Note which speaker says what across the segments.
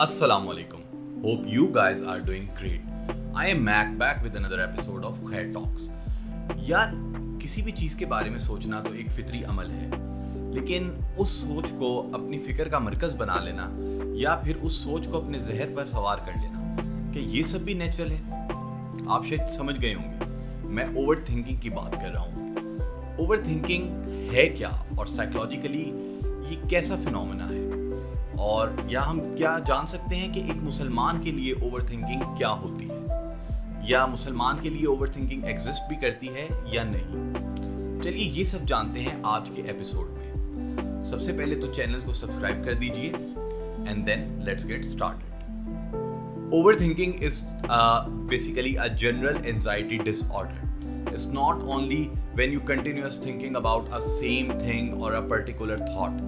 Speaker 1: Assalamu alaikum. Hope you guys are doing great. I am Mac back with another episode of Khair Talks. यार, किसी भी चीज़ के बारे में सोचना तो एक फितरी अमल है लेकिन उस सोच को अपनी फ़िक्र का मरकज बना लेना या फिर उस सोच को अपने जहर पर सवार कर लेना कि ये सब भी नेचुरल है आप शायद समझ गए होंगे मैं ओवर थिंकिंग की बात कर रहा हूँ ओवर थिंकिंग है क्या और साइकोलॉजिकली ये कैसा फिनोमेना है और या हम क्या जान सकते हैं कि एक मुसलमान के लिए ओवर थिंकिंग क्या होती है? या मुसलमान के लिए ओवर थिंकिंग एग्जिस्ट भी करती है या नहीं? चलिए ये सब जानते हैं आज के एपिसोड में। सबसे पहले तो चैनल को सब्सक्राइब कर दीजिए and then let's get started overthinking is basically a general anxiety disorder it's not only when you continuous thinking about a same thing और a particular thought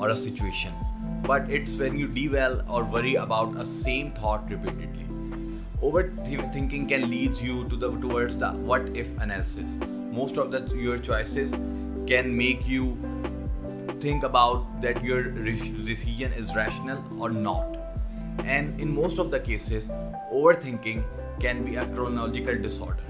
Speaker 1: or a situation. But it's when you dwell or worry about a same thought repeatedly. Overthinking can lead you to the towards the what if analysis. Most of the your choices can make you think about that your decision is rational or not. And in most of the cases overthinking can be a chronological disorder.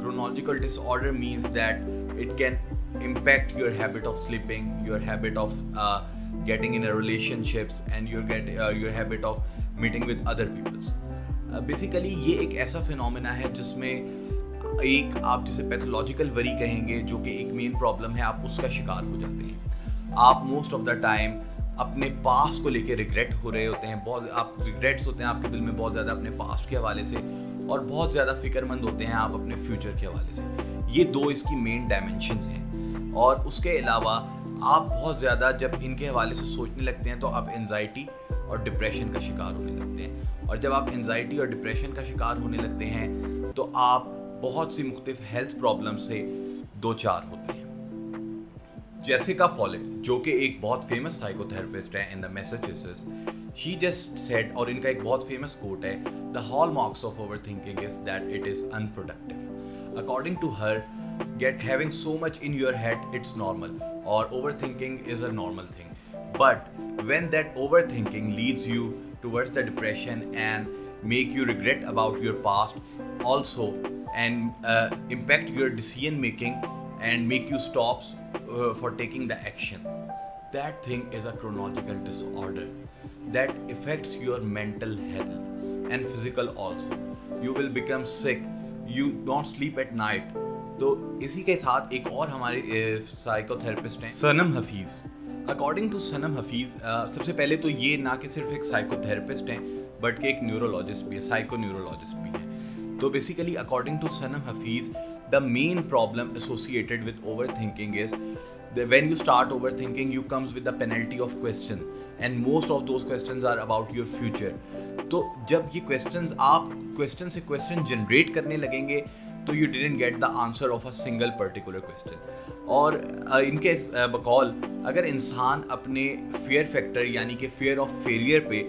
Speaker 1: Chronological disorder means that it can impact your habit of sleeping your habit of uh, getting in a relationships and your get uh, your habit of meeting with other peoples. Basically uh, ये एक ऐसा phenomena है जिसमें एक आप जिसे pathological worry कहेंगे जो कि एक मेन प्रॉब्लम है आप उसका शिकार हो जाते हैं। आप मोस्ट ऑफ़ द टाइम अपने पास को लेके रिग्रेट हो रहे होते हैं। बहुत आप रिग्रेट्स होते हैं आपके दिल में बहुत ज़्यादा अपने पास्ट के हवाले से और बहुत ज़्यादा फिक्रमंद होते हैं आप अपने फ्यूचर के हवाले से। ये दो इसकी मेन डायमेंशंस हैं। और उसके अलावा आप बहुत ज़्यादा जब इनके हवाले से सोचने लगते हैं तो आप एनजाइटी और डिप्रेशन का शिकार होने लगते हैं। और जब आप एनजाइटी और डिप्रेशन का शिकार होने लगते हैं तो आप बहुत सी मुख्तफ हेल्थ प्रॉब्लम से दो चार होते हैं। जेसिका फॉले जो कि एक बहुत फ़ेमस साइकोथेरेपिस्ट है इन द मैसेजेस ही जस्ट सेट और इनका एक बहुत फ़ेमस कोट है the hallmarks of over thinking is that it is unproductive according to her get having so much in your head, it's normal. Or overthinking is a normal thing. But when that overthinking leads you towards the depression and make you regret about your past also and uh, impact your decision making and make you stop uh, for taking the action that thing is a chronological disorder that affects your mental health and physical also. You will become sick. You don't sleep at night तो इसी के साथ एक और हमारे psychotherapist हैं। Sanam Hafeez. According to Sanam Hafeez सबसे पहले तो ये ना कि सिर्फ़ एक साइकोथेरेपिस्ट हैं बट के एक न्यूरोलॉजिस्ट भी है साइको न्यूरोलॉजिस्ट भी है। तो basically according to Sanam Hafeez the main problem associated with over thinking is when you start over thinking you comes with the penalty of question and most of those questions are about your future तो जब ये question आप question से question generate करने लगेंगे तो you didn't get the answer of a single particular question. और इनके बकौल अगर इंसान अपने फेयर फैक्टर यानी कि फेयर ऑफ़ फेलियर पे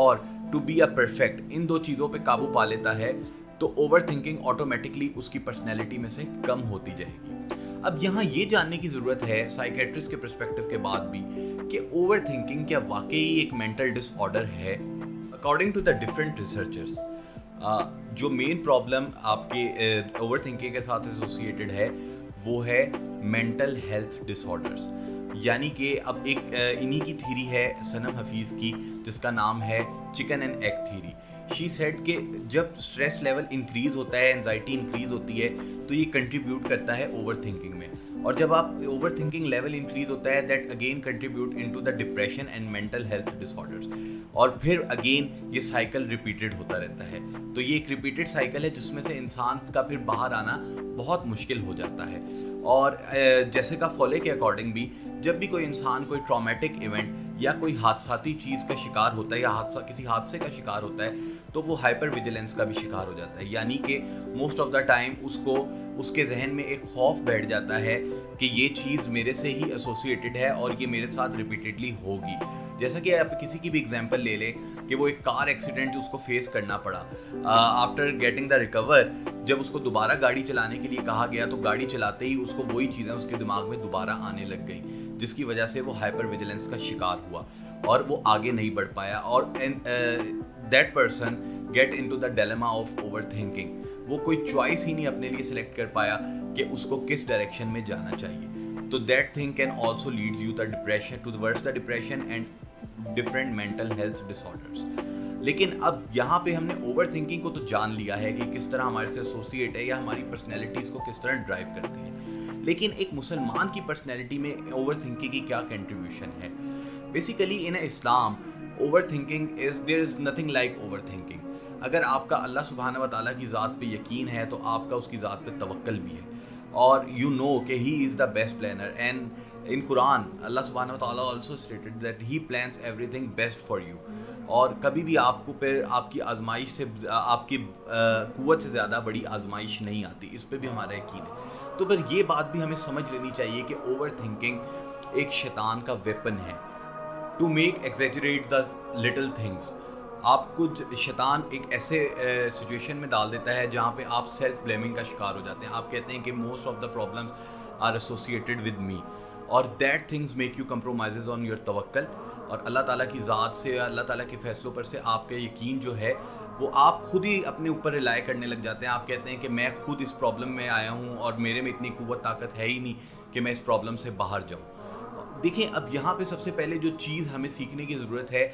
Speaker 1: और to be a perfect in दो चीज़ों पे काबू पा लेता है तो ओवर थिंकिंग ऑटोमेटिकली उसकी पर्सनैलिटी में से कम होती जाएगी। अब यहाँ ये जानने की ज़रूरत है साइकेट्रिस्ट के परस्पेक्टिव के बाद भी, कि ओवर थिंकिंग क्या वाकई एक मेंटल डिसऑर्डर है? According to the different researchers जो मेन प्रॉब्लम आपके ओवर थिंकिंग के साथ एसोसिएटेड है, वो है मेंटल हेल्थ डिसऑर्डर्स यानी कि अब एक इन्हीं की थीरी है सनम हफीज़ की, जिसका नाम है chicken and egg theory she said के जब स्ट्रेस लेवल इंक्रीज होता है एनजाइटी इंक्रीज होती है तो ये कंट्रीब्यूट करता है ओवर थिंकिंग में. और जब आप ओवर थिंकिंग लेवल इंक्रीज होता है that again contribute into the depression and mental health disorders और फिर अगेन ये साइकिल रिपीटेड होता रहता है। तो ये एक रिपीटेड साइकिल है, जिसमें से इंसान का फिर बाहर आना बहुत मुश्किल हो जाता है। और जैसे का फॉले के अकॉर्डिंग भी, जब भी कोई इंसान कोई ट्रामेटिक इवेंट या कोई हादसाती चीज़ का शिकार होता है या हादसा किसी हादसे का शिकार होता है तो वो हाइपर विजिलेंस का भी शिकार हो जाता है। यानी कि मोस्ट ऑफ़ द टाइम उसको, उसके जहन में एक खौफ बैठ जाता है कि ये चीज़ मेरे से ही एसोसिएटेड है और ये मेरे साथ रिपीटेडली होगी। जैसा कि आप किसी की भी एग्ज़ाम्पल ले लें कि वो एक कार एक्सीडेंट उसको फेस करना पड़ा। आफ्टर गेटिंग द रिकवर जब उसको दोबारा गाड़ी चलाने के लिए कहा गया तो गाड़ी चलाते ही उसको वही चीज़ें उसके दिमाग में दोबारा आने लग गई, जिसकी वजह से वो हाइपर विजिलेंस का शिकार हुआ और वो आगे नहीं बढ़ पाया और that person get into the dilemma of over thinking वो कोई चॉइस ही नहीं अपने लिए सिलेक्ट कर पाया कि उसको किस डायरेक्शन में जाना चाहिए। तो that thing can also leads you the depression towards the depression and different mental health disorders लेकिन अब यहाँ पे हमने ओवर थिंकिंग को तो जान लिया है कि किस तरह हमारे से एसोसिएट है या हमारी पर्सनैलिटीज़ को किस तरह ड्राइव करती है। लेकिन एक मुसलमान की पर्सनैलिटी में ओवर थिंकिंग की क्या कंट्रीब्यूशन है? Basically in Islam over thinking is there is nothing like over thinking अगर आपका अल्लाह सुबहान व ताली की ज़ात पे यकीन है तो आपका उसकी ज़ात पे तवक्ल भी है। और यू नो कि he is the best planner and in Quran अल्लाह सुबहान व ताली also stated that he plans everything best for you और कभी भी आपको फिर आपकी आजमाइश से, आपकी कुत से ज़्यादा बड़ी आजमाइश नहीं आती। इस पर भी हमारा यकीन है। तो फिर ये बात भी हमें समझ लेनी चाहिए कि ओवर थिंकिंग एक शैतान का वेपन है। To make exaggerate the little things आपको शैतान एक ऐसे सिचुएशन में डाल देता है जहाँ पे आप सेल्फ ब्लेमिंग का शिकार हो जाते हैं। आप कहते हैं कि most of the problems are associated with me और that things make you compromise on your तवक्ल और अल्लाह ताला की ज़ात से, अल्लाह ताला के फ़ैसलों पर से आपका यकीन जो है, वो आप खुद ही अपने ऊपर रिलाई करने लग जाते हैं। आप कहते हैं कि मैं खुद इस प्रॉब्लम में आया हूँ और मेरे में इतनी कुत ताकत है ही नहीं कि मैं इस प्रॉब्लम से बाहर जाऊँ। देखिए, अब यहाँ पे सबसे पहले जो चीज़ हमें सीखने की ज़रूरत है,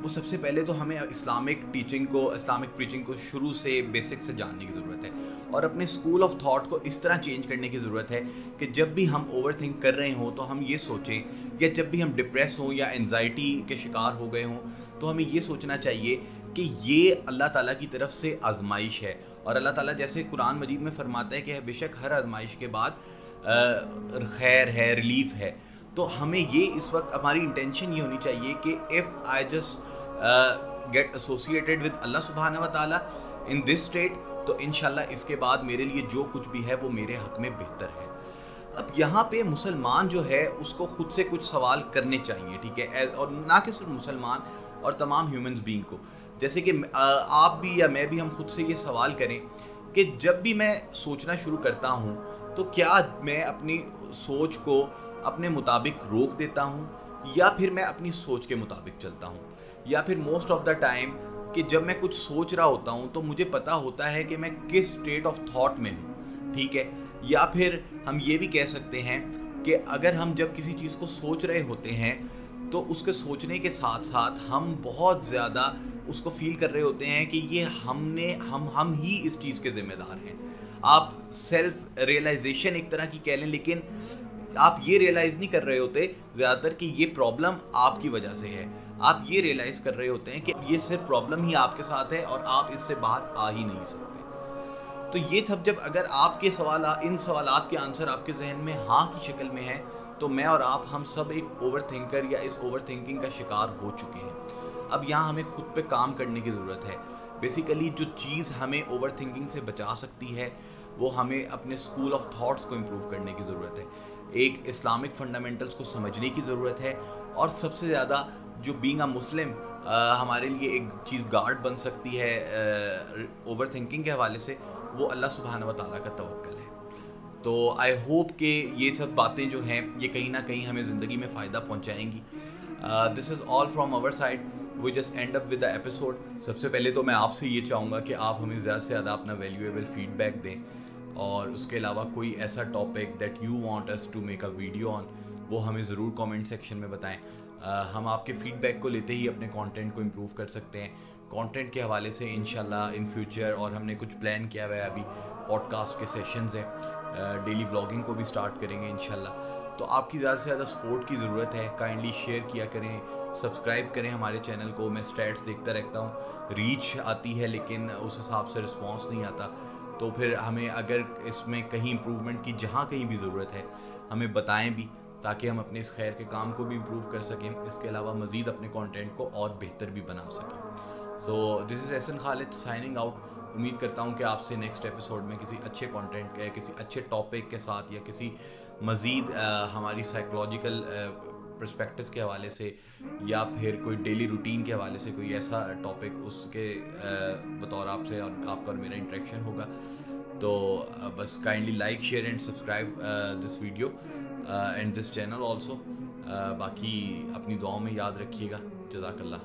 Speaker 1: वो सबसे पहले तो हमें इस्लामिक टीचिंग को, इस्लामिक प्रीचिंग को शुरू से बेसिक से जानने की ज़रूरत है। और अपने स्कूल ऑफ़ थॉट को इस तरह चेंज करने की ज़रूरत है कि जब भी हम ओवर थिंक कर रहे हों तो हम ये सोचें या जब भी हम डिप्रेस हों या एनजाइटी के शिकार हो गए हों तो हमें ये सोचना चाहिए कि ये अल्लाह ताला की तरफ़ से आजमाइश है। और अल्लाह ताला जैसे कुरान मजीद में फरमाता है कि बेशक हर आजमाइश के बाद खैर है रिलीफ है। तो हमें ये इस वक्त, हमारी इंटेंशन ये होनी चाहिए कि if I just get associated with अल्लाह सुबहान व ताला इन दिस स्टेट तो इन इसके बाद मेरे लिए जो कुछ भी है, वो मेरे हक में बेहतर है। अब यहाँ पे मुसलमान जो है, उसको खुद से कुछ सवाल करने चाहिए, ठीक है? और ना कि सिर्फ़ मुसलमान और तमाम ह्यूमंस बींग को। जैसे कि आप भी या मैं भी हम खुद से ये सवाल करें कि जब भी मैं सोचना शुरू करता हूँ तो क्या मैं अपनी सोच को अपने मुताबिक रोक देता हूँ या फिर मैं अपनी सोच के मुताबिक चलता हूँ? या फिर मोस्ट ऑफ़ द टाइम कि जब मैं कुछ सोच रहा होता हूँ तो मुझे पता होता है कि मैं किस स्टेट ऑफ़ थॉट में हूँ, ठीक है? या फिर हम ये भी कह सकते हैं कि अगर हम जब किसी चीज़ को सोच रहे होते हैं तो उसके सोचने के साथ साथ हम बहुत ज़्यादा उसको फील कर रहे होते हैं कि ये हमने, हम हम ही इस चीज़ के ज़िम्मेदार हैं। आप सेल्फ रियलाइजेशन एक तरह की कह लें, लेकिन आप ये रियलाइज़ नहीं कर रहे होते ज़्यादातर कि ये प्रॉब्लम आपकी वजह से है। आप ये रियलाइज़ कर रहे होते हैं कि ये सिर्फ़ प्रॉब्लम ही आपके साथ है और आप इससे बाहर आ ही नहीं सकते। तो ये सब जब अगर आपके सवाल, इन सवाल के आंसर आपके जहन में हाँ की शक्ल में है तो मैं और आप, हम सब एक ओवर थिंकर या इस ओवर थिंकिंग का शिकार हो चुके हैं। अब यहाँ हमें खुद पे काम करने की ज़रूरत है। बेसिकली जो चीज़ हमें ओवर थिंकिंग से बचा सकती है, वो हमें अपने स्कूल ऑफ़ थॉट्स को इम्प्रूव करने की ज़रूरत है। एक इस्लामिक फंडामेंटल्स को समझने की ज़रूरत है और सबसे ज़्यादा जो बींग अ मुस्लिम हमारे लिए एक चीज़ गार्ड बन सकती है ओवर थिंकिंग के हवाले से, वो अल्लाह सुबहान व ताली का तवक्ल है। तो आई होप कि ये सब बातें जो हैं, ये कहीं ना कहीं हमें ज़िंदगी में फ़ायदा पहुँचाएँगी। This is all from our side वो just end up with the episode सबसे पहले तो मैं आपसे ये चाहूँगा कि आप हमें ज़्यादा से ज़्यादा अपना वैल्यूएबल फीडबैक दें। और उसके अलावा कोई ऐसा topic that you want us to make a video on वो हमें ज़रूर कमेंट सेक्शन में बताएँ। आ, हम आपके फीडबैक को लेते ही अपने कंटेंट को इम्प्रूव कर सकते हैं। कंटेंट के हवाले से इन इन फ्यूचर और हमने कुछ प्लान किया हुआ है अभी पॉडकास्ट के सेशंस हैं। डेली व्लॉगिंग को भी स्टार्ट करेंगे इन तो आपकी ज़्यादा से ज़्यादा सपोर्ट की ज़रूरत है काइंडली शेयर किया करें सब्सक्राइब करें हमारे चैनल को। मैं स्टैट्स देखता रहता हूँ। रीच आती है लेकिन उस हिसाब से रिस्पॉन्स नहीं आता। तो फिर हमें अगर इसमें कहीं इम्प्रूवमेंट की जहाँ कहीं भी ज़रूरत है, हमें बताएँ भी, ताकि हम अपने इस खैर के काम को भी इम्प्रूव कर सकें। इसके अलावा मज़ीद अपने कॉन्टेंट को और बेहतर भी बना सकें। So this is Ahsan Khalid signing out उम्मीद करता हूँ कि आपसे नेक्स्ट एपिसोड में किसी अच्छे कंटेंट किसी अच्छे टॉपिक के साथ या किसी मज़ीद हमारी साइकोलॉजिकल प्रस्पेक्टिव के हवाले से या फिर कोई डेली रूटीन के हवाले से कोई ऐसा टॉपिक उसके बतौर आपसे और आपका और मेरा इंट्रैक्शन होगा। तो बस kindly like share and subscribe this video and this channel also बाकी अपनी दुआओं में याद रखिएगा। जजाकल्ला